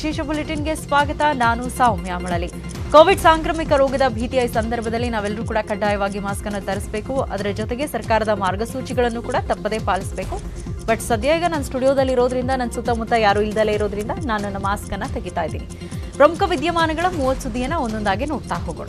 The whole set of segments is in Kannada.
ವಿಶೇಷ ಬುಲೆಟಿನ್ಗೆ ಸ್ವಾಗತ. ನಾನು ಸೌಮ್ಯ ಮಳಲಿ ಕೋವಿಡ್ ಸಾಂಕ್ರಾಮಿಕ ರೋಗದ ಭೀತಿಯ ಸಂದರ್ಭದಲ್ಲಿ ನಾವೆಲ್ಲರೂ ಕೂಡ ಕಡ್ಡಾಯವಾಗಿ ಮಾಸ್ಕ್ ಅನ್ನು ಧರಿಸಬೇಕು. ಅದರ ಜೊತೆಗೆ ಸರ್ಕಾರದ ಮಾರ್ಗಸೂಚಿಗಳನ್ನು ಕೂಡ ತಪ್ಪದೇ ಪಾಲಿಸಬೇಕು. ಬಟ್ ಸದ್ಯ ಈಗ ನನ್ನ ಸ್ಟುಡಿಯೋದಲ್ಲಿ ಇರೋದ್ರಿಂದ ನನ್ನ ಸುತ್ತಮುತ್ತ ಯಾರು ಇಲ್ದಲೇ ಇರೋದ್ರಿಂದ ನಾನು ನನ್ನ ಮಾಸ್ಕ್ ಅನ್ನ ತೆಗಿತಾ ಇದ್ದೀನಿ. ಪ್ರಮುಖ ವಿದ್ಯಮಾನಗಳ ಮೂವತ್ತು ಸುದ್ದಿಯನ್ನು ಒಂದೊಂದಾಗಿ ನೋಡ್ತಾ ಹೋಗೋಣ.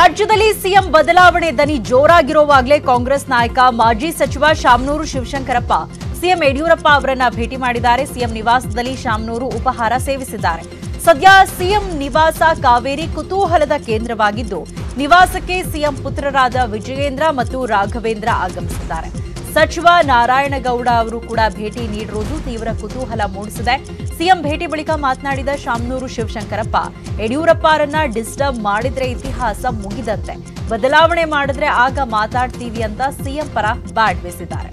ರಾಜ್ಯದಲ್ಲಿ ಸಿಎಂ ಬದಲಾವಣೆ ದನಿ ಜೋರಾಗಿರುವಾಗಲೇ ಕಾಂಗ್ರೆಸ್ ನಾಯಕ, ಮಾಜಿ ಸಚಿವ ಶಾಮನೂರು ಶಿವಶಂಕರಪ್ಪ ಸಿಎಂ ಯಡಿಯೂರಪ್ಪ ಅವರನ್ನ ಭೇಟಿ ಮಾಡಿದ್ದಾರೆ. ಸಿಎಂ ನಿವಾಸದಲ್ಲಿ ಶಾಮನೂರು ಉಪಹಾರ ಸೇವಿಸಿದ್ದಾರೆ. ಸದ್ಯ ಸಿಎಂ ನಿವಾಸ ಕಾವೇರಿ ಕುತೂಹಲದ ಕೇಂದ್ರವಾಗಿದ್ದು, ನಿವಾಸಕ್ಕೆ ಸಿಎಂ ಪುತ್ರರಾದ ವಿಜಯೇಂದ್ರ ಮತ್ತು ರಾಘವೇಂದ್ರ ಆಗಮಿಸಿದ್ದಾರೆ. ಸಚಿವ ನಾರಾಯಣಗೌಡ ಅವರು ಕೂಡ ಭೇಟಿ ನೀಡಿರುವುದು ತೀವ್ರ ಕುತೂಹಲ ಮೂಡಿಸಿದೆ. ಸಿಎಂ ಭೇಟಿ ಬಳಿಕ ಮಾತನಾಡಿದ ಶಾಮ್ನೂರು ಶಿವಶಂಕರಪ್ಪ, ಯಡಿಯೂರಪ್ಪರನ್ನ ಡಿಸ್ಟರ್ಬ್ ಮಾಡಿದ್ರೆ ಇತಿಹಾಸ ಮುಗಿದಂತೆ. ಬದಲಾವಣೆ ಮಾಡಿದ್ರೆ ಆಗ ಮಾತಾಡ್ತೀವಿ ಅಂತ ಸಿಎಂ ಪರ ಬಾಡ್ ಬೀಸಿದ್ದಾರೆ.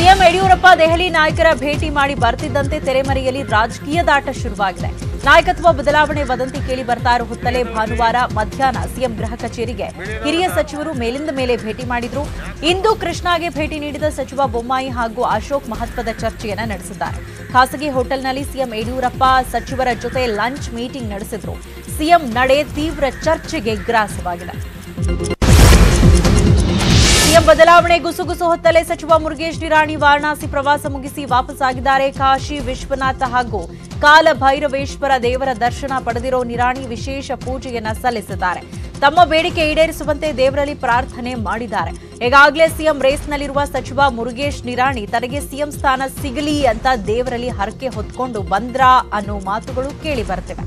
ಸಿಎಂ ಯಡಿಯೂರಪ್ಪ ದೆಹಲಿ ನಾಯಕರ ಭೇಟಿ ಮಾಡಿ ಬರ್ತಿದ್ದಂತೆ ತೆರೆಮರೆಯಲ್ಲಿ ರಾಜಕೀಯ ದಾಟ ಶುರುವಾಗಿದೆ. ನಾಯಕತ್ವ ಬದಲಾವಣೆ ವದಂತಿ ಕೇಳಿ ಬರ್ತಾ ಇರೋ ಹೊತ್ತಲೇ ಭಾನುವಾರ ಮಧ್ಯಾಹ್ನ ಸಿಎಂ ಗೃಹ ಕಚೇರಿಗೆ ಹಿರಿಯ ಸಚಿವರು ಮೇಲಿಂದ ಮೇಲೆ ಭೇಟಿ ಮಾಡಿದ್ರು. ಇಂದು ಕೃಷ್ಣಾಗೆ ಭೇಟಿ ನೀಡಿದ ಸಚಿವ ಬೊಮ್ಮಾಯಿ ಹಾಗೂ ಅಶೋಕ್ ಮಹತ್ವದ ಚರ್ಚೆಯನ್ನ ನಡೆಸಿದ್ದಾರೆ. ಖಾಸಗಿ ಹೋಟೆಲ್ನಲ್ಲಿ ಸಿಎಂ ಯಡಿಯೂರಪ್ಪ ಸಚಿವರ ಜೊತೆ ಲಂಚ್ ಮೀಟಿಂಗ್ ನಡೆಸಿದ್ರು. ಸಿಎಂ ನಡೆ ತೀವ್ರ ಚರ್ಚೆಗೆ ಗ್ರಾಸವಾಗಿದೆ. ಸಿಎಂ ಬದಲಾವಣೆ ಗುಸುಗುಸು ಹೊತ್ತಲೇ ಸಚಿವ ಮುರುಗೇಶ್ ನಿರಾಣಿ ವಾರಣಾಸಿ ಪ್ರವಾಸ ಮುಗಿಸಿ ವಾಪಸ್ಸಾಗಿದ್ದಾರೆ ಕಾಶಿ ವಿಶ್ವನಾಥ ಹಾಗೂ ಕಾಲಭೈರವೇಶ್ವರ ದೇವರ ದರ್ಶನ ಪಡೆದಿರೋ ನಿರಾಣಿ ವಿಶೇಷ ಪೂಜೆಯನ್ನ ಸಲ್ಲಿಸಿದ್ದಾರೆ. ತಮ್ಮ ಬೇಡಿಕೆ ಈಡೇರಿಸುವಂತೆ ದೇವರಲ್ಲಿ ಪ್ರಾರ್ಥನೆ ಮಾಡಿದ್ದಾರೆ. ಈಗಾಗಲೇ ಸಿಎಂ ರೇಸ್ನಲ್ಲಿರುವ ಸಚಿವ ಮುರುಗೇಶ್ ನಿರಾಣಿ ತನಗೆ ಸಿಎಂ ಸ್ಥಾನ ಸಿಗಲಿ ಅಂತ ದೇವರಲ್ಲಿ ಹರಕೆ ಹೊತ್ಕೊಂಡು ಬಂದ್ರಾ ಅನ್ನೋ ಮಾತುಗಳು ಕೇಳಿ ಬರ್ತಿವೆ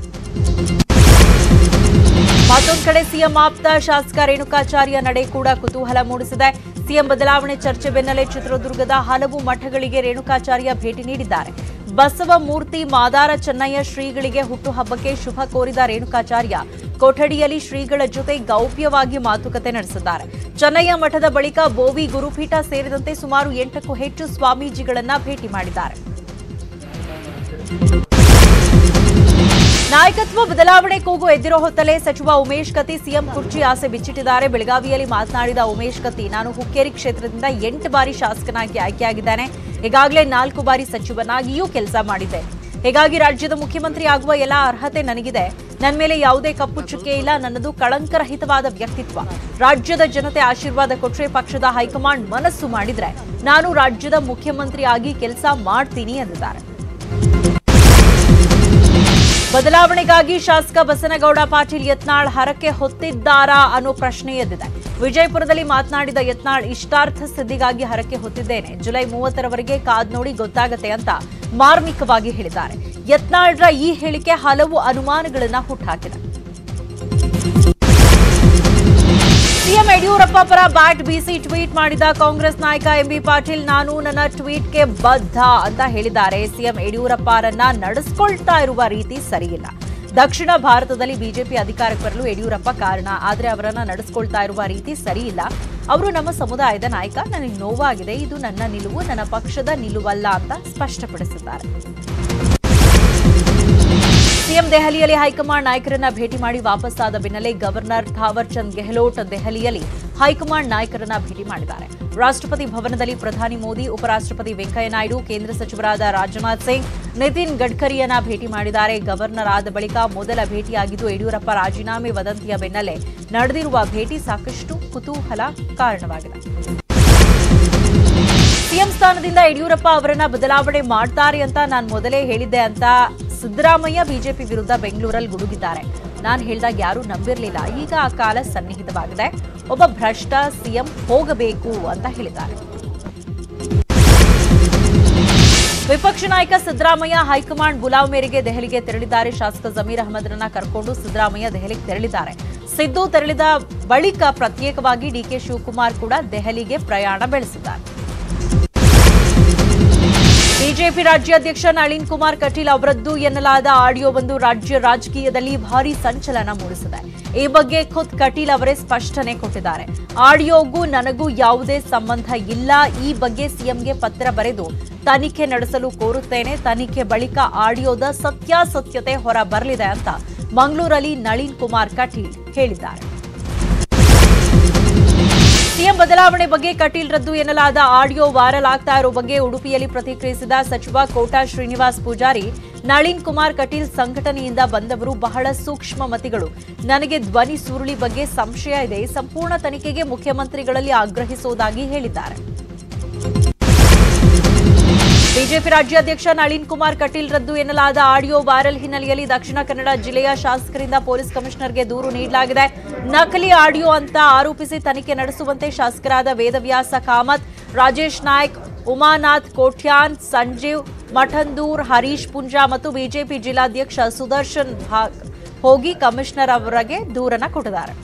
ಮತ್ತೊಂದು ಕಡೆ ಸಿಎಂ ಆಪ್ತ ಶಾಸಕ ರೇಣುಕಾಚಾರ್ಯ ನಡೆ ಕೂಡ ಕುತೂಹಲ ಮೂಡಿಸಿದೆ. ಸಿಎಂ ಬದಲಾವಣೆ ಚರ್ಚೆ ಬೆನ್ನಲ್ಲೇ ಚಿತ್ರದುರ್ಗದ ಹಲವು ಮಠಗಳಿಗೆ ರೇಣುಕಾಚಾರ್ಯ ಭೇಟಿ ನೀಡಿದ್ದಾರೆ. ಬಸವ ಮೂರ್ತಿ ಮಾದಾರ ಚೆನ್ನಯ್ಯ ಶ್ರೀಗಳಿಗೆ ಹುಟ್ಟುಹಬ್ಬಕ್ಕೆ ಶುಭ ಕೋರಿದ ರೇಣುಕಾಚಾರ್ಯ ಕೊಠಡಿಯಲ್ಲಿ ಶ್ರೀಗಳ ಜೊತೆ ಗೌಪ್ಯವಾಗಿ ಮಾತುಕತೆ ನಡೆಸಿದ್ದಾರೆ. ಚೆನ್ನಯ್ಯ ಮಠದ ಬಳಿಕ ಬೋವಿ ಗುರುಪೀಠ ಸೇರಿದಂತೆ ಸುಮಾರು ಎಂಟಕ್ಕೂ ಹೆಚ್ಚು ಸ್ವಾಮೀಜಿಗಳನ್ನ ಭೇಟಿ ಮಾಡಿದ್ದಾರೆ. ನಾಯಕತ್ವ ಬದಲಾವಣೆ ಕೂಗು ಎದ್ದಿರೋ ಹೊತ್ತಲೇ ಸಚಿವ ಉಮೇಶ್ ಕತ್ತಿ ಸಿಎಂ ಕುರ್ಚಿ ಆಸೆ ಬಿಚ್ಚಿಟ್ಟಿದ್ದಾರೆ. ಬೆಳಗಾವಿಯಲ್ಲಿ ಮಾತನಾಡಿದ ಉಮೇಶ್ ಕತ್ತಿ, ನಾನು ಹುಕ್ಕೇರಿ ಕ್ಷೇತ್ರದಿಂದ ಎಂಟು ಬಾರಿ ಶಾಸಕನಾಗಿ ಆಯ್ಕೆಯಾಗಿದ್ದೇನೆ. ಈಗಾಗಲೇ ನಾಲ್ಕು ಬಾರಿ ಸಚಿವನಾಗಿಯೂ ಕೆಲಸ ಮಾಡಿದ್ದೆ. ಹೀಗಾಗಿ ರಾಜ್ಯದ ಮುಖ್ಯಮಂತ್ರಿ ಆಗುವ ಎಲ್ಲಾ ಅರ್ಹತೆ ನನಗಿದೆ. ನನ್ನ ಮೇಲೆ ಯಾವುದೇ ಕಪ್ಪು ಚುಕ್ಕೆ ಇಲ್ಲ, ನನ್ನದು ಕಳಂಕರಹಿತವಾದ ವ್ಯಕ್ತಿತ್ವ. ರಾಜ್ಯದ ಜನತೆ ಆಶೀರ್ವಾದ ಕೊಟ್ರೆ ಪಕ್ಷದ ಹೈಕಮಾಂಡ್ ಮನಸ್ಸು ಮಾಡಿದ್ರೆ ನಾನು ರಾಜ್ಯದ ಮುಖ್ಯಮಂತ್ರಿ ಆಗಿ ಕೆಲಸ ಮಾಡ್ತೀನಿ ಎಂದಿದ್ದಾರೆ. ಬದಲಾವಣೆಗಾಗಿ ಶಾಸಕ ಬಸನಗೌಡ ಪಾಟೀಲ್ ಯತ್ನಾಳ್ ಹರಕೆ ಹೊತ್ತಿದ್ದಾರಾ ಅನ್ನೋ ಪ್ರಶ್ನೆ ಎದ್ದಿದೆ. ವಿಜಯಪುರದಲ್ಲಿ ಮಾತನಾಡಿದ ಯತ್ನಾಳ್, ಇಷ್ಟಾರ್ಥ ಸಿದ್ಧಿಗಾಗಿ ಹರಕೆ ಹೊತ್ತಿದ್ದೇನೆ. ಜುಲೈ ಮೂವತ್ತರವರೆಗೆ ಕಾದ್ ನೋಡಿ ಗೊತ್ತಾಗತ್ತೆ ಅಂತ ಮಾರ್ಮಿಕವಾಗಿ ಹೇಳಿದ್ದಾರೆ. ಯತ್ನಾಳ್ರ ಈ ಹೇಳಿಕೆ ಹಲವು ಅನುಮಾನಗಳನ್ನ ಹುಟ್ಟುಹಾಕಿದೆ ಸಿಎಂ ಯಡಿಯೂರಪ್ಪ ಪರ ಬ್ಯಾಟ್ ಬೀಸಿ ಟ್ವೀಟ್ ಮಾಡಿದ ಕಾಂಗ್ರೆಸ್ ನಾಯಕ ಎಂಬಿ ಪಾಟೀಲ್, ನಾನು ನನ್ನ ಟ್ವೀಟ್ಗೆ ಬದ್ಧ ಅಂತ ಹೇಳಿದ್ದಾರೆ. ಸಿಎಂ ಯಡಿಯೂರಪ್ಪರನ್ನ ನಡೆಸ್ಕೊಳ್ತಾ ಇರುವ ರೀತಿ ಸರಿಯಿಲ್ಲ. ದಕ್ಷಿಣ ಭಾರತದಲ್ಲಿ ಬಿಜೆಪಿ ಅಧಿಕಾರಕ್ಕೆ ಬರಲು ಯಡಿಯೂರಪ್ಪ ಕಾರಣ. ಆದರೆ ಅವರನ್ನ ನಡೆಸ್ಕೊಳ್ತಾ ಇರುವ ರೀತಿ ಸರಿಯಿಲ್ಲ. ಅವರು ನಮ್ಮ ಸಮುದಾಯದ ನಾಯಕ. ನನಗೆ ನೋವಾಗಿದೆ. ಇದು ನನ್ನ ನಿಲುವು. ನನ್ನ ಪಕ್ಷದ ನಿಲುವಲ್ಲ ಅಂತ ಸ್ಪಷ್ಟಪಡಿಸಿದ್ದಾರೆ. ಸಿಎಂ ದೆಹಲಿಯಲ್ಲಿ ಹೈಕಮಾಂಡ್ ನಾಯಕರನ್ನ ಭೇಟಿ ಮಾಡಿ ವಾಪಸ್ಸಾದ ಬೆನ್ನಲ್ಲೇ ಗವರ್ನರ್ ಥಾವರ್ ಚಂದ್ ಗೆಹ್ಲೋಟ್ ದೆಹಲಿಯಲ್ಲಿ ಹೈಕಮಾಂಡ್ ನಾಯಕರನ್ನ ಭೇಟಿ ಮಾಡಿದ್ದಾರೆ. ರಾಷ್ಟ್ರಪತಿ ಭವನದಲ್ಲಿ ಪ್ರಧಾನಿ ಮೋದಿ, ಉಪರಾಷ್ಟ್ರಪತಿ ವೆಂಕಯ್ಯ ನಾಯ್ಡು, ಕೇಂದ್ರ ಸಚಿವರಾದ ರಾಜನಾಥ್ ಸಿಂಗ್, ನಿತಿನ್ ಗಡ್ಕರಿಯನ್ನ ಭೇಟಿ ಮಾಡಿದ್ದಾರೆ. ಗವರ್ನರ್ ಆದ ಬಳಿಕ ಮೊದಲ ಭೇಟಿಯಾಗಿದ್ದು ಯಡಿಯೂರಪ್ಪ ರಾಜೀನಾಮೆ ವದಂತಿಯ ಬೆನ್ನಲ್ಲೇ ನಡೆದಿರುವ ಭೇಟಿ ಸಾಕಷ್ಟು ಕುತೂಹಲ ಕಾರಣವಾಗಿದೆ. ಸಿಎಂ ಸ್ಥಾನದಿಂದ ಯಡಿಯೂರಪ್ಪ ಅವರನ್ನ ಬದಲಾವಣೆ ಮಾಡ್ತಾರೆ ಅಂತ ನಾನು ಮೊದಲೇ ಹೇಳಿದ್ದೆ ಅಂತ ಸಿದ್ದರಾಮಯ್ಯ ಬಿಜೆಪಿ ವಿರುದ್ಧ ಬೆಂಗಳೂರಲ್ಲಿ ಗುಡುಗಿದ್ದಾರೆ. ನಾನು ಹೇಳಿದಾಗ ಯಾರೂ ನಂಬಿರಲಿಲ್ಲ. ಈಗ ಆ ಕಾಲ ಸನ್ನಿಹಿತವಾಗಿದೆ. ಒಬ್ಬ ಭ್ರಷ್ಟ ಸಿಎಂ ಹೋಗಬೇಕು ಅಂತ ಹೇಳಿದ್ದಾರೆ. ವಿಪಕ್ಷ ನಾಯಕ ಸಿದ್ದರಾಮಯ್ಯ ಹೈಕಮಾಂಡ್ ಬುಲಾವ್ ಮೇರೆಗೆ ದೆಹಲಿಗೆ ತೆರಳಿದ್ದಾರೆ. ಶಾಸಕ ಜಮೀರ್ ಅಹಮದ್ರನ್ನ ಕರ್ಕೊಂಡು ಸಿದ್ದರಾಮಯ್ಯ ದೆಹಲಿಗೆ ತೆರಳಿದ್ದಾರೆ. ಸಿದ್ದು ತೆರಳಿದ ಬಳಿಕ ಪ್ರತ್ಯೇಕವಾಗಿ ಡಿಕೆ ಶಿವಕುಮಾರ್ ಕೂಡ ದೆಹಲಿಗೆ ಪ್ರಯಾಣ ಬೆಳೆಸಿದ್ದಾರೆ. ಬಿಜೆಪಿ ರಾಜ್ಯಾಧ್ಯಕ್ಷ ನಳಿನ್ ಕುಮಾರ್ ಕಟೀಲ್ ಅವರದ್ದು ಎನ್ನಲಾದ ಆಡಿಯೋವೊಂದು ರಾಜ್ಯ ರಾಜಕೀಯದಲ್ಲಿ ಭಾರಿ ಸಂಚಲನ ಮೂಡಿಸಿದೆ. ಈ ಬಗ್ಗೆ ಖುದ್ ಕಟೀಲ್ ಅವರೇ ಸ್ಪಷ್ಟನೆ ಕೊಟ್ಟಿದ್ದಾರೆ. ಆಡಿಯೋಗೂ ನನಗೂ ಯಾವುದೇ ಸಂಬಂಧ ಇಲ್ಲ. ಈ ಬಗ್ಗೆ ಸಿಎಂಗೆ ಪತ್ರ ಬರೆದು ತನಿಖೆ ನಡೆಸಲು ಕೋರುತ್ತೇನೆ. ತನಿಖೆ ಬಳಿಕ ಆಡಿಯೋದ ಸತ್ಯಾಸತ್ಯತೆ ಹೊರ ಬರಲಿದೆ ಅಂತ ಮಂಗಳೂರಲ್ಲಿ ನಳಿನ್ ಕುಮಾರ್ ಕಟೀಲ್ ಹೇಳಿದ್ದಾರೆ. ಸಿಎಂ ಬದಲಾವಣೆ ಬಗ್ಗೆ ಕಟೀಲ್ ರದ್ದು ಎನ್ನಲಾದ ಆಡಿಯೋ ವೈರಲ್ ಆಗ್ತಾ ಇರೋ ಬಗ್ಗೆ ಉಡುಪಿಯಲ್ಲಿ ಪ್ರತಿಕ್ರಿಯಿಸಿದ ಸಚಿವ ಕೋಟಾ ಶ್ರೀನಿವಾಸ್ ಪೂಜಾರಿ, ನಳಿನ್ ಕುಮಾರ್ ಕಟೀಲ್ ಸಂಘಟನೆಯಿಂದ ಬಂದವರು ಬಹಳ ಸೂಕ್ಷ್ಮ ಮತಿಗಳು. ನನಗೆ ಧ್ವನಿ ಸುರುಳಿ ಬಗ್ಗೆ ಸಂಶಯ ಇದೆ. ಸಂಪೂರ್ಣ ತನಿಖೆಗೆ ಮುಖ್ಯಮಂತ್ರಿಗಳಲ್ಲಿ ಆಗ್ರಹಿಸುವುದಾಗಿ ಹೇಳಿದ್ದಾರೆ. ಬಿಜೆಪಿ ರಾಜ್ಯಾಧ್ಯಕ್ಷ ನಳಿನ್ ಕುಮಾರ್ ಕಟೀಲ್ ರದ್ದು ಎನ್ನಲಾದ ಆಡಿಯೋ ವೈರಲ್ ಹಿನ್ನೆಲೆಯಲ್ಲಿ ದಕ್ಷಿಣ ಕನ್ನಡ ಜಿಲ್ಲೆಯ ಶಾಸಕರಿಂದ ಪೊಲೀಸ್ ಕಮಿಷನರ್ಗೆ ದೂರು ನೀಡಲಾಗಿದೆ. ನಕಲಿ ಆಡಿಯೋ ಅಂತ ಆರೋಪಿಸಿ ತನಿಖೆ ನಡೆಸುವಂತೆ ಶಾಸಕರಾದ ವೇದವ್ಯಾಸ ಕಾಮತ್, ರಾಜೇಶ್ ನಾಯ್ಕ್, ಉಮಾನಾಥ್ ಕೋಟ್ಯಾನ್, ಸಂಜೀವ್ ಮಠಂದೂರ್, ಹರೀಶ್ ಪುಂಜಾ ಮತ್ತು ಬಿಜೆಪಿ ಜಿಲ್ಲಾಧ್ಯಕ್ಷ ಸುದರ್ಶನ್ ಹೋಗಿ ಕಮಿಷನರ್ ಅವರಿಗೆ ದೂರನ್ನು ಕೊಟ್ಟಿದ್ದಾರೆ.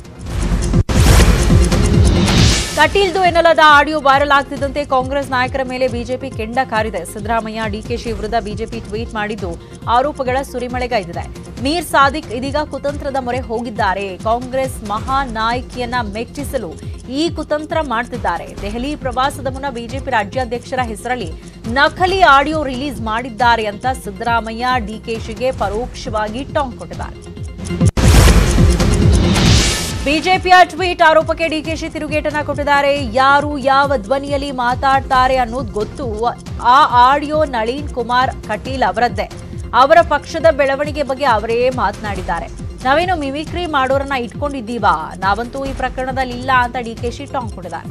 ಕಟೀಲ್ದು ಎನ್ನಲಾದ ಆಡಿಯೋ ವೈರಲ್ ಆಗ್ತಿದ್ದಂತೆ ಕಾಂಗ್ರೆಸ್ ನಾಯಕರ ಮೇಲೆ ಬಿಜೆಪಿ ಕೆಂಡ ಕಾರಿದೆ. ಸಿದ್ದರಾಮಯ್ಯ, ಡಿಕೆಶಿ ವಿರುದ್ಧ ಬಿಜೆಪಿ ಟ್ವೀಟ್ ಮಾಡಿದ್ದು ಆರೋಪಗಳ ಸುರಿಮಳೆಗೈದಿದೆ. ಮೀರ್ ಸಾದಿಕ್ ಇದೀಗ ಕುತಂತ್ರದ ಮೊರೆ ಹೋಗಿದ್ದಾರೆ. ಕಾಂಗ್ರೆಸ್ ಮಹಾ ನಾಯಕಿಯನ್ನ ಮೆಚ್ಚಿಸಲು ಈ ಕುತಂತ್ರ ಮಾಡ್ತಿದ್ದಾರೆ. ದೆಹಲಿ ಪ್ರವಾಸದ ಮುನ್ನ ಬಿಜೆಪಿ ರಾಜ್ಯಾಧ್ಯಕ್ಷರ ಹೆಸರಲ್ಲಿ ನಕಲಿ ಆಡಿಯೋ ರಿಲೀಸ್ ಮಾಡಿದ್ದಾರೆ ಅಂತ ಸಿದ್ದರಾಮಯ್ಯ, ಡಿಕೆಶಿಗೆ ಪರೋಕ್ಷವಾಗಿ ಟಾಂಗ್ ಕೊಟ್ಟಿದ್ದಾರೆ. ಬಿಜೆಪಿಯ ಟ್ವೀಟ್ ಆರೋಪಕ್ಕೆ ಡಿಕೆಶಿ ತಿರುಗೇಟನ ಕೊಟ್ಟಿದ್ದಾರೆ. ಯಾರು ಯಾವ ಧ್ವನಿಯಲ್ಲಿ ಮಾತಾಡ್ತಾರೆ ಅನ್ನೋದು ಗೊತ್ತು. ಆ ಆಡಿಯೋ ನಳೀನ್ ಕುಮಾರ್ ಕಟೀಲ್ ಅವರದ್ದೇ. ಅವರ ಪಕ್ಷದ ಬೆಳವಣಿಗೆ ಬಗ್ಗೆ ಅವರೇ ಮಾತನಾಡಿದ್ದಾರೆ. ನಾವೇನು ಮಿಮಿಕ್ರಿ ಮಾಡೋರನ್ನ ಇಟ್ಕೊಂಡಿದ್ದೀವಾ? ನಾವಂತೂ ಈ ಪ್ರಕರಣದಲ್ಲಿ ಇಲ್ಲ ಅಂತ ಡಿಕೆಶಿ ಟಾಂಗ್ ಕೊಟ್ಟಿದ್ದಾರೆ.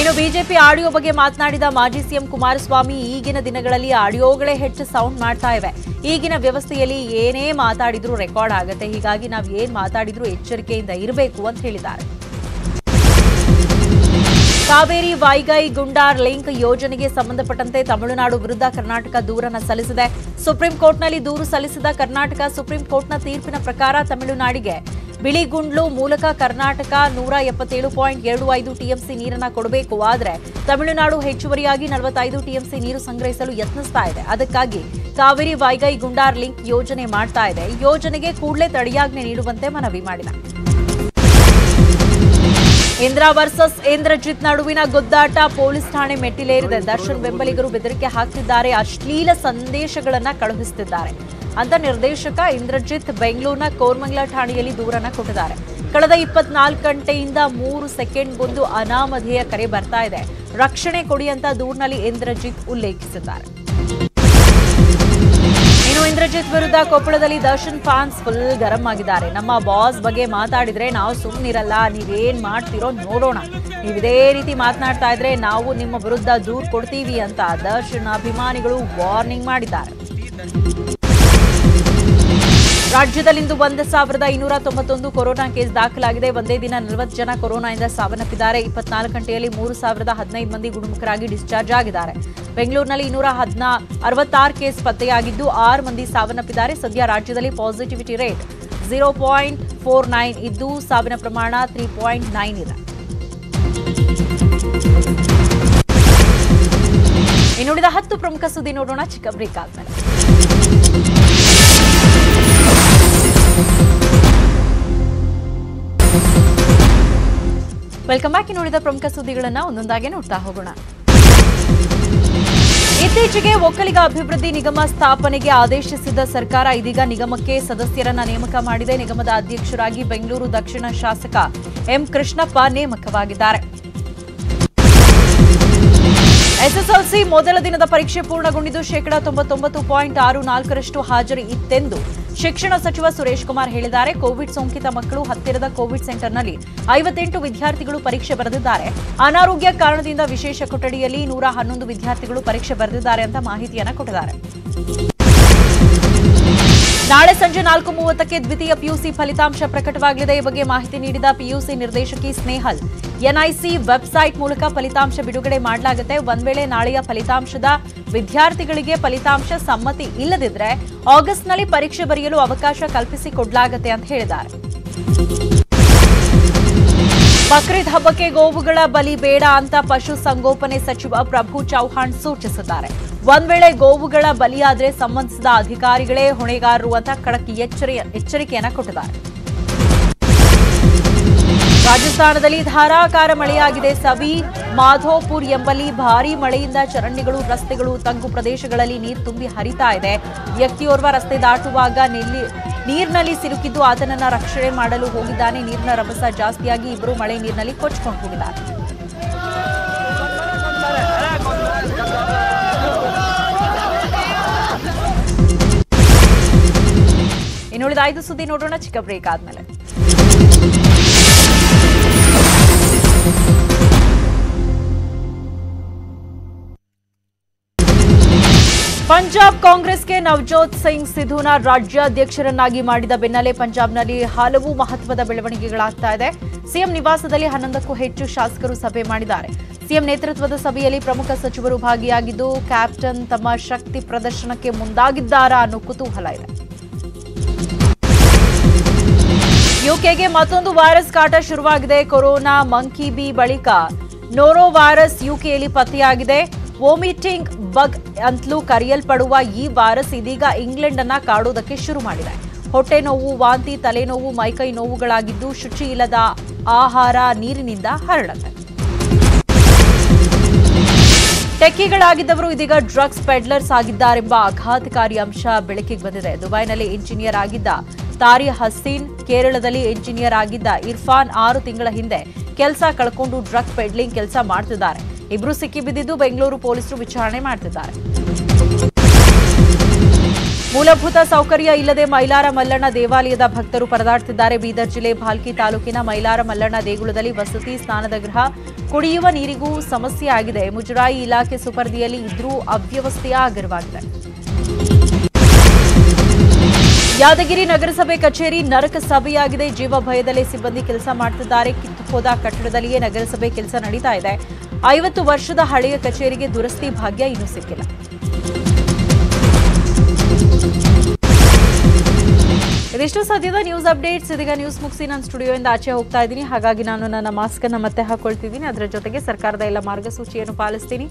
ಇನ್ನು ಬಿಜೆಪಿ ಆಡಿಯೋ ಬಗ್ಗೆ ಮಾತನಾಡಿದ ಮಾಜಿ ಸಿಎಂ ಕುಮಾರಸ್ವಾಮಿ, ಈಗಿನ ದಿನಗಳಲ್ಲಿ ಆಡಿಯೋಗಳೇ ಹೆಚ್ಚು ಸೌಂಡ್ ಮಾಡ್ತಾ ಇವೆ. ಈಗಿನ ವ್ಯವಸ್ಥೆಯಲ್ಲಿ ಏನೇ ಮಾತಾಡಿದ್ರೂ ರೆಕಾರ್ಡ್ ಆಗುತ್ತೆ. ಹೀಗಾಗಿ ನಾವು ಏನ್ ಮಾತಾಡಿದ್ರೂ ಎಚ್ಚರಿಕೆಯಿಂದ ಇರಬೇಕು ಅಂತ ಹೇಳಿದ್ದಾರೆ. ಕಾವೇರಿ ವೈಗೈ ಗುಂಡಾರ್ ಲಿಂಕ್ ಯೋಜನೆಗೆ ಸಂಬಂಧಪಟ್ಟಂತೆ ತಮಿಳುನಾಡು ವಿರುದ್ಧ ಕರ್ನಾಟಕ ದೂರನ್ನು ಸಲ್ಲಿಸಿದೆ. ಸುಪ್ರೀಂ ಕೋರ್ಟ್ನಲ್ಲಿ ದೂರು ಸಲ್ಲಿಸಿದ ಕರ್ನಾಟಕ ಸುಪ್ರೀಂ ಕೋರ್ಟ್ನ ತೀರ್ಪಿನ ಪ್ರಕಾರ ತಮಿಳುನಾಡಿಗೆ ಬಿಳಿಗುಂಡ್ಲು ಮೂಲಕ ಕರ್ನಾಟಕ ನೂರ ಎಪ್ಪತ್ತೇಳು ಪಾಯಿಂಟ್ ಎರಡು ಐದು ಟಿಎಂಸಿ ನೀರನ್ನ ಕೊಡಬೇಕು. ಆದರೆ ತಮಿಳುನಾಡು ಹೆಚ್ಚುವರಿಯಾಗಿ ನಲವತ್ತೈದು ಟಿಎಂಸಿ ನೀರು ಸಂಗ್ರಹಿಸಲು ಯತ್ನಿಸ್ತಾ ಇದೆ. ಅದಕ್ಕಾಗಿ ಕಾವೇರಿ ವೈಗೈ ಗುಂಡಾರ್ ಲಿಂಕ್ ಯೋಜನೆ ಮಾಡ್ತಾ ಇದೆ. ಯೋಜನೆಗೆ ಕೂಡಲೇ ತಡೆಯಾಜ್ಞೆ ನೀಡುವಂತೆ ಮನವಿ ಮಾಡಿದೆ. ಇಂದ್ರ ವರ್ಸಸ್ ಇಂದ್ರಜಿತ್ ನಡುವಿನ ಗುದ್ದಾಟ ಪೊಲೀಸ್ ಠಾಣೆ ಮೆಟ್ಟಿಲೇರಿದೆ. ದರ್ಶನ್ ಬೆಂಬಲಿಗರು ಬೆದರಿಕೆ ಹಾಕ್ತಿದ್ದಾರೆ. ಅಶ್ಲೀಲ ಸಂದೇಶಗಳನ್ನು ಕಳುಹಿಸುತ್ತಿದ್ದಾರೆ. ಅಂತ ನಿರ್ದೇಶಕ ಇಂದ್ರಜಿತ್ ಬೆಂಗಳೂರಿನ ಕೋರ್ಮಂಗ್ಲಾ ಠಾಣೆಯಲ್ಲಿ ದೂರನ್ನ ಕೊಟ್ಟಿದ್ದಾರೆ. ಕಳೆದ ಇಪ್ಪತ್ನಾಲ್ಕು ಗಂಟೆಯಿಂದ ಮೂರು ಸೆಕೆಂಡ್ಗೊಂದು ಅನಾಮಧೇಯ ಕರೆ ಬರ್ತಾ ಇದೆ. ರಕ್ಷಣೆ ಕೊಡಿ ಅಂತ ದೂರಿನಲ್ಲಿ ಇಂದ್ರಜಿತ್ ಉಲ್ಲೇಖಿಸಿದ್ದಾರೆ. ಇನ್ನು ಇಂದ್ರಜಿತ್ ವಿರುದ್ಧ ಕೊಪ್ಪಳದಲ್ಲಿ ದರ್ಶನ್ ಫ್ಯಾನ್ಸ್ ಫುಲ್ ಗರಂ ಆಗಿದ್ದಾರೆ. ನಮ್ಮ ಬಾಸ್ ಬಗ್ಗೆ ಮಾತಾಡಿದ್ರೆ ನಾವು ಸುಮ್ಮನಿರಲ್ಲ ನೀವೇನ್ ಮಾಡ್ತೀರೋ ನೋಡೋಣ. ನೀವು ಇದೇ ರೀತಿ ಮಾತನಾಡ್ತಾ ಇದ್ರೆ ನಾವು ನಿಮ್ಮ ವಿರುದ್ಧ ದೂರ್ ಕೊಡ್ತೀವಿ ಅಂತ ದರ್ಶನ್ ಅಭಿಮಾನಿಗಳು ವಾರ್ನಿಂಗ್ ಮಾಡಿದ್ದಾರೆ. ರಾಜ್ಯದಲ್ಲಿಂದು ಒಂದು ಸಾವಿರದ ಇನ್ನೂರ ತೊಂಬತ್ತೊಂದು ಕೊರೋನಾ ಕೇಸ್ ದಾಖಲಾಗಿದೆ. ಒಂದೇ ದಿನ ನಲವತ್ತು ಜನ ಕೊರೋನಾದಿಂದ ಸಾವನ್ನಪ್ಪಿದ್ದಾರೆ. ಇಪ್ಪತ್ನಾಲ್ಕು ಗಂಟೆಯಲ್ಲಿ ಮೂರು ಸಾವಿರದ ಹದಿನೈದು ಮಂದಿ ಗುಣಮುಖರಾಗಿ ಡಿಸ್ಚಾರ್ಜ್ ಆಗಿದ್ದಾರೆ. ಬೆಂಗಳೂರಿನಲ್ಲಿ ಇನ್ನೂರ ಹದಿನಾ, ಅರವತ್ತಾರು ಕೇಸ್ ಪತ್ತೆಯಾಗಿದ್ದು, ಆರು ಮಂದಿ ಸಾವನ್ನಪ್ಪಿದ್ದಾರೆ. ಸದ್ಯ ರಾಜ್ಯದಲ್ಲಿ positivity rate zero point four nine ಇದ್ದು, ಸಾವಿನ ಪ್ರಮಾಣ ತ್ರೀ ಪಾಯಿಂಟ್ ನೈನ್ ಇದೆ. ಇನ್ನುಳಿದ ಹತ್ತು ಪ್ರಮುಖ ಸುದ್ದಿ ನೋಡೋಣ. ಚಿಕ್ಕ ಬ್ರೇಕ್ ಆದ್ಮೇಲೆ. ವೆಲ್ಕಮ್ ಬ್ಯಾಕ್ ನೋಡಿದ ಪ್ರಮುಖ ಸುದ್ದಿಗಳನ್ನ ಒಂದೊಂದಾಗಿ ನೋಡ್ತಾ ಹೋಗೋಣ. ಇತ್ತೀಚೆಗೆ ಒಕ್ಕಲಿಗ ಅಭಿವೃದ್ಧಿ ನಿಗಮ ಸ್ಥಾಪನೆಗೆ ಆದೇಶಿಸಿದ ಸರ್ಕಾರ ಇದೀಗ ನಿಗಮಕ್ಕೆ ಸದಸ್ಯರನ್ನ ನೇಮಕ ಮಾಡಿದೆ. ನಿಗಮದ ಅಧ್ಯಕ್ಷರಾಗಿ ಬೆಂಗಳೂರು ದಕ್ಷಿಣ ಶಾಸಕ ಎಂ ಕೃಷ್ಣಪ್ಪ ನೇಮಕವಾಗಿದ್ದಾರೆ. ಎಸ್ಎಸ್ಎಲ್ಸಿ ಮೊದಲ ದಿನದ ಪರೀಕ್ಷೆ ಪೂರ್ಣಗೊಂಡಿದ್ದು ಶೇಕಡಾ ತೊಂಬತ್ತೊಂಬತ್ತು ಪಾಯಿಂಟ್ ಆರು ನಾಲ್ಕರಷ್ಟು ಹಾಜರಿ ಇತ್ತೆಂದು ಶಿಕ್ಷಣ ಸಚಿವ ಸುರೇಶ್ ಕುಮಾರ್ ಹೇಳಿದ್ದಾರೆ. ಕೋವಿಡ್ ಸೋಂಕಿತ ಮಕ್ಕಳು ಹತ್ತಿರದ ಕೋವಿಡ್ ಸೆಂಟರ್ನಲ್ಲಿ ಐವತ್ತೆಂಟು ವಿದ್ಯಾರ್ಥಿಗಳು ಪರೀಕ್ಷೆ ಬರೆದಿದ್ದಾರೆ. ಅನಾರೋಗ್ಯ ಕಾರಣದಿಂದ ವಿಶೇಷ ಕೊಠಡಿಯಲ್ಲಿ ನೂರ ವಿದ್ಯಾರ್ಥಿಗಳು ಪರೀಕ್ಷೆ ಬರೆದಿದ್ದಾರೆ ಅಂತ ಮಾಹಿತಿಯನ್ನು ಕೊಟ್ಟಿದ್ದಾರೆ. ನಾಳೆ ಸಂಜೆ ನಾಲ್ಕು ಮೂವತ್ತಕ್ಕೆ ದ್ವಿತೀಯ ಪಿಯುಸಿ ಫಲಿತಾಂಶ ಪ್ರಕಟವಾಗಲಿದೆ. ಈ ಬಗ್ಗೆ ಮಾಹಿತಿ ನೀಡಿದ ಪಿಯುಸಿ ನಿರ್ದೇಶಕಿ ಸ್ನೇಹಲ್. ಎನ್ಐಸಿ ವೆಬ್ಸೈಟ್ ಮೂಲಕ ಫಲಿತಾಂಶ ಬಿಡುಗಡೆ ಮಾಡಲಾಗುತ್ತೆ. ಒಂದ್ ವೇಳೆ ನಾಳೆಯ ಫಲಿತಾಂಶದ ವಿದ್ಯಾರ್ಥಿಗಳಿಗೆ ಫಲಿತಾಂಶ ಸಮ್ಮತಿ ಇಲ್ಲದಿದ್ರೆ ಆಗಸ್ಟ್ನಲ್ಲಿ ಪರೀಕ್ಷೆ ಬರೆಯಲು ಅವಕಾಶ ಕಲ್ಪಿಸಿಕೊಡಲಾಗುತ್ತೆ ಅಂತ ಹೇಳಿದ್ದಾರೆ. ಬಕ್ರೀದ್ ಹಬ್ಬಕ್ಕೆ ಗೋವುಗಳ ಬಲಿ ಬೇಡ ಅಂತ ಪಶು ಸಂಗೋಪನೆ ಸಚಿವ ಪ್ರಭು ಚೌಹಾಣ್ ಸೂಚಿಸಿದ್ದಾರೆ. ಒಂದ್ ವೇಳೆ ಗೋವುಗಳ ಬಲಿಯಾದ್ರೆ ಸಂಬಂಧಿಸಿದ ಅಧಿಕಾರಿಗಳೇ ಹೊಣೆಗಾರರು ಅಂತ ಖಡಕ್ ಎಚ್ಚರಿ, ಎಚ್ಚರಿಕೆಯನ್ನ ಕೊಟ್ಟಿದ್ದಾರೆ. ರಾಜಸ್ಥಾನದಲ್ಲಿ ಧಾರಾಕಾರ ಮಳೆಯಾಗಿದೆ. ಸವಿ, ಮಾಧೋಪುರ್ ಎಂಬಲ್ಲಿ ಭಾರೀ ಮಳೆಯಿಂದ ಚರಂಡಿಗಳು, ರಸ್ತೆಗಳು, ತಗ್ಗು ಪ್ರದೇಶಗಳಲ್ಲಿ ನೀರು ತುಂಬಿ ಹರಿತಾ ಇದೆ. ವ್ಯಕ್ತಿಯೋರ್ವ ರಸ್ತೆ ದಾಟುವಾಗ ನಿಲ್ಲಿ, ನೀರಿನಲ್ಲಿ ಸಿಲುಕಿದ್ದು ಆತನನ್ನ ರಕ್ಷಣೆ ಮಾಡಲು ಹೋಗಿದ್ದಾನೆ. ನೀರಿನ ರಭಸ ಜಾಸ್ತಿಯಾಗಿ ಇಬ್ಬರು ಮಳೆ ನೀರಿನಲ್ಲಿ ಕೊಚ್ಕೊಂಡು ಹೋಗಿದ್ದಾರೆ. ಇನ್ನುಳಿದ ಐದು ಸುದ್ದಿ ನೋಡೋಣ. ಚಿಕ್ಕ ಬ್ರೇಕ್ ಆದ್ಮೇಲೆ. ಪಂಜಾಬ್ ಕಾಂಗ್ರೆಸ್ಗೆ ನವಜೋತ್ ಸಿಂಗ್ ಸಿಧುನ ರಾಜ್ಯಾಧ್ಯಕ್ಷರನ್ನಾಗಿ ಮಾಡಿದ ಬೆನ್ನಲ್ಲೇ ಪಂಜಾಬ್ನಲ್ಲಿ ಹಲವು ಮಹತ್ವದ ಬೆಳವಣಿಗೆಗಳಾಗ್ತಾ ಇದೆ. ಸಿಎಂ ನಿವಾಸದಲ್ಲಿ ಹನ್ನೊಂದಕ್ಕೂ ಹೆಚ್ಚು ಶಾಸಕರು ಸಭೆ ಮಾಡಿದ್ದಾರೆ. ಸಿಎಂ ನೇತೃತ್ವದ ಸಭೆಯಲ್ಲಿ ಪ್ರಮುಖ ಸಚಿವರು ಭಾಗಿಯಾಗಿದ್ದು, ಕ್ಯಾಪ್ಟನ್ ತಮ್ಮ ಶಕ್ತಿ ಪ್ರದರ್ಶನಕ್ಕೆ ಮುಂದಾಗಿದ್ದಾರಾ ಅನ್ನೋ ಕುತೂಹಲ ಇದೆ. ಯುಕೆಗೆ ಮತ್ತೊಂದು ವೈರಸ್ ಕಾಟ ಶುರುವಾಗಿದೆ. ಕೊರೋನಾ ಮಂಕಿ ಬಿ ಬಳಿಕ ನೋರೋ ವೈರಸ್ ಯುಕೆಯಲ್ಲಿ ಪತ್ತೆಯಾಗಿದೆ. ವೋಮಿಟಿಂಗ್ ಬಗ್ ಅಂತಲೂ ಕರೆಯಲ್ಪಡುವ ಈ ವೈರಸ್ ಇದೀಗ ಇಂಗ್ಲೆಂಡ್ ಅನ್ನ ಕಾಡೋದಕ್ಕೆ ಶುರು ಮಾಡಿದೆ. ಹೊಟ್ಟೆ ನೋವು, ವಾಂತಿ, ತಲೆನೋವು, ಮೈಕೈ ನೋವುಗಳಾಗಿದ್ದು ಶುಚಿ ಇಲ್ಲದ ಆಹಾರ ನೀರಿನಿಂದ ಹರಡುತ್ತೆ. ಟೆಕ್ಕಿಗಳಾಗಿದ್ದವರು ಇದೀಗ ಡ್ರಗ್ಸ್ ಪೆಡ್ಲರ್ಸ್ ಆಗಿದ್ದಾರೆಂಬ ಆಘಾತಕಾರಿ ಅಂಶ ಬೆಳಕಿಗೆ ಬಂದಿದೆ. ದುಬೈನಲ್ಲಿ ಇಂಜಿನಿಯರ್ ಆಗಿದ್ದ ತಾರಿ ಹಸೀನ್ ಕೇರಳದಲ್ಲಿ ಇಂಜಿನಿಯರ್ ಆಗಿದ್ದ ಇರ್ಫಾನ್ ಆರು ತಿಂಗಳ ಹಿಂದೆ ಕೆಲಸ ಕಳ್ಕೊಂಡು ಡ್ರಗ್ ಪೆಡ್ಲಿಂಗ್ ಕೆಲಸ ಮಾಡ್ತಿದ್ದಾರೆ. ಇಬ್ರು ಸಿಕ್ಕಿಬಿದ್ದಿದ್ದು ಬೆಂಗಳೂರು ಪೊಲೀಸರು ವಿಚಾರಣೆ ಮಾಡ್ತಿದ್ದಾರೆ. ಮೂಲಭೂತ ಸೌಕರ್ಯ ಇಲ್ಲದೆ ಮೈಲಾರ ಮಲ್ಲಣ್ಣ ದೇವಾಲಯದ ಭಕ್ತರು ಪರದಾಡ್ತಿದ್ದಾರೆ. ಬೀದರ್ ಜಿಲ್ಲೆ ಭಾಲ್ಕಿ ತಾಲೂಕಿನ ಮೈಲಾರ ಮಲ್ಲಣ್ಣ ದೇಗುಲದಲ್ಲಿ ವಸತಿ ಸ್ನಾನದ ಗೃಹ ಕುಡಿಯುವ ನೀರಿಗೂ ಸಮಸ್ಯೆ ಆಗಿದೆ. ಮುಜರಾಯಿ ಇಲಾಖೆ ಸುಪರ್ದಿಯಲ್ಲಿ ಇದ್ರೂ ಅವ್ಯವಸ್ಥೆಯ ಆಗರವಾಗಿದೆ ಯಾದಗಿರಿ ನಗರಸಭೆ ಕಚೇರಿ ನರಕ ಸಭೆಯಾಗಿದೆ. ಜೀವ ಭಯದಲ್ಲೇ ಸಿಬ್ಬಂದಿ ಕೆಲಸ ಮಾಡ್ತಿದ್ದಾರೆ. ಕಿತ್ತು ಹೋದ ಕಟ್ಟಡದಲ್ಲಿಯೇ ನಗರಸಭೆ ಕೆಲಸ ನಡೀತಾ ಇದೆ. ಐವತ್ತು ವರ್ಷದ ಹಳೆಯ ಕಚೇರಿಗೆ ದುರಸ್ತಿ ಭಾಗ್ಯ ಇನ್ನೂ ಸಿಕ್ಕಿಲ್ಲ. ಇದಿಷ್ಟು ಸದ್ಯದ ನ್ಯೂಸ್ ಅಪ್ಡೇಟ್ಸ್ ಇದೀಗ ನ್ಯೂಸ್ ಮುಗಿಸಿ ನಾನು ಸ್ಟುಡಿಯೋಯಿಂದ ಆಚೆ ಹೋಗ್ತಾ ಇದ್ದೀನಿ. ಹಾಗಾಗಿ ನಾನು ನನ್ನ ಮಾಸ್ಕ್ ಅನ್ನ ಮತ್ತೆ ಹಾಕೊಳ್ತಿದ್ದೀನಿ. ಅದರ ಜೊತೆಗೆ ಸರ್ಕಾರದ ಎಲ್ಲ ಮಾರ್ಗಸೂಚಿಯನ್ನು ಪಾಲಿಸ್ತೀನಿ.